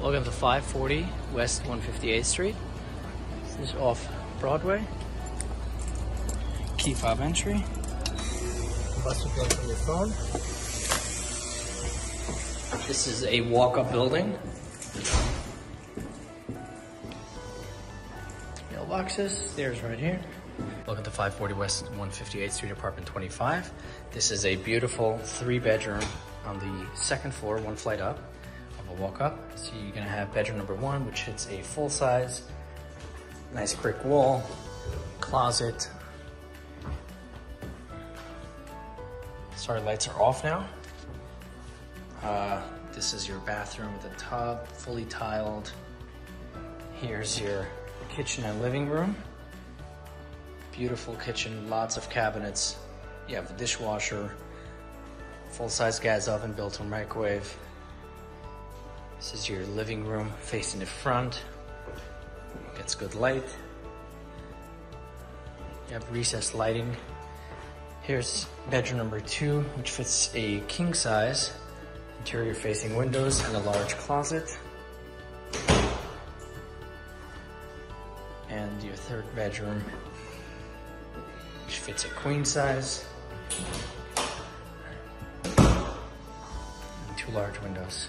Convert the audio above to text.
Welcome to 540 West 158th Street. This is off Broadway. Key fob entry. Buster plug from your phone. This is a walk-up building. Mailboxes, stairs right here. Welcome to 540 West 158th Street, apartment 25. This is a beautiful three bedroom on the second floor, one flight up a walk up. So you're gonna have bedroom number one, which hits a full size, nice brick wall, closet. Sorry, lights are off now. Uh, this is your bathroom with a tub, fully tiled. Here's your kitchen and living room. Beautiful kitchen, lots of cabinets. You have the dishwasher, full-size gas oven, built-in microwave. This is your living room facing the front. Gets good light. You have recessed lighting. Here's bedroom number two, which fits a king size, interior facing windows and a large closet. And your third bedroom, which fits a queen size. And two large windows.